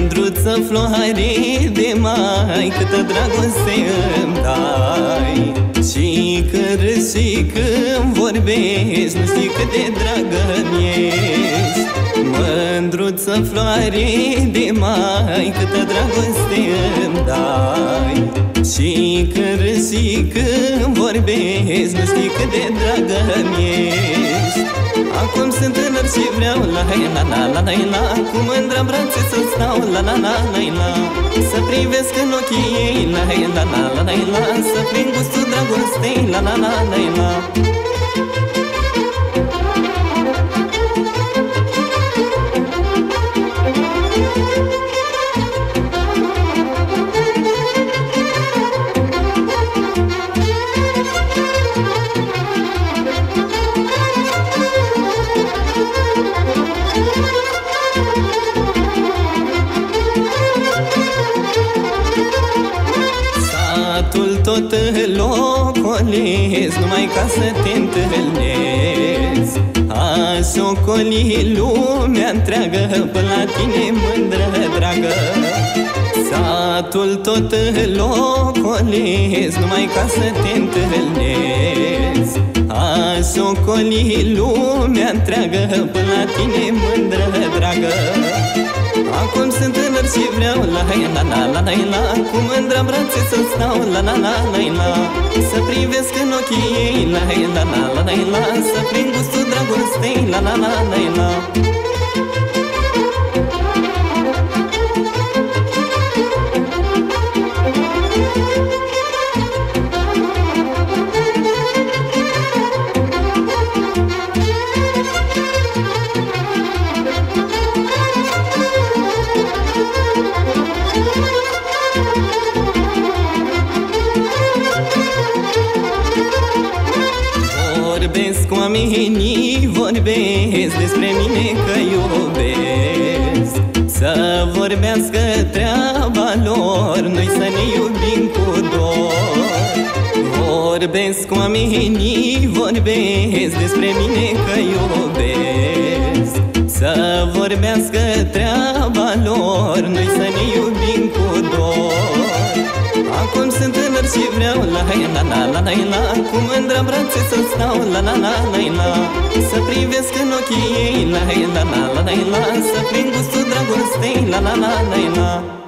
Mândruță floare de mai Câtă dragoste când râs și când vorbesc Nu știi cât de dragă mi-ești. Mândruță floare de mai Câtă dragoste îmi dai. Și când râs și când vorbesc Nu știi cât de dragă mi-ești. Acum sunt tânăr și vreau la la la la la la Cu mândră brațe să stau la la la la la Să privesc în ochii ei la la la la la la Să prind gustul dragostei la la la la la Satul tot locolesc Numai ca să te întâlnesc. Azi ocoli lumea întreagă Până la tine mândră dragă. Satul tot locolesc Numai ca să te întâlnesc. Azi ocoli lumea întreagă Până la tine mândră dragă Acum sunt tânăr și vreau la la la la la la Cu mândră brațe să stau la la la la la Să privesc în ochii ei la la la la la la Să prind gustul dragostei la la la la la Vorbesc cu oamenii, vorbesc despre mine că iubesc. Să vorbească treaba lor, noi să ne iubim cu dor. Vorbesc cu oamenii, vorbesc despre mine că iubesc. Să vorbească treaba sunt tânăr și vreau la la la la la la Cu mândră brațe să stau la la la la la Să privesc în ochii ei la la la la la la Să prind gustul dragostei la la la la la